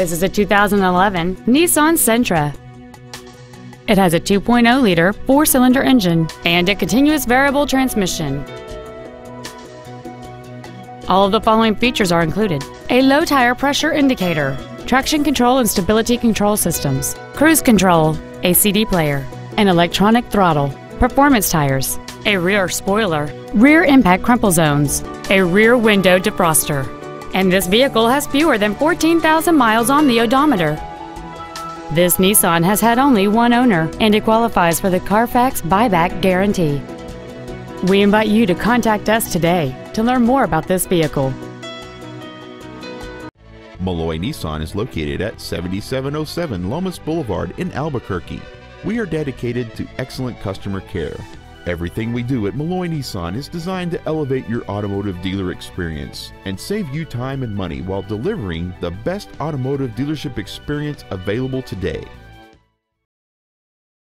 This is a 2011 Nissan Sentra. It has a 2.0-liter four-cylinder engine and a continuous variable transmission. All of the following features are included. A low tire pressure indicator, traction control and stability control systems, cruise control, a CD player, an electronic throttle, performance tires, a rear spoiler, rear impact crumple zones, a rear window defroster, and this vehicle has fewer than 14,000 miles on the odometer. This Nissan has had only one owner and it qualifies for the Carfax buyback guarantee. We invite you to contact us today to learn more about this vehicle. Melloy Nissan is located at 7707 Lomas Boulevard in Albuquerque. We are dedicated to excellent customer care. Everything we do at Melloy Nissan is designed to elevate your automotive dealer experience and save you time and money while delivering the best automotive dealership experience available today.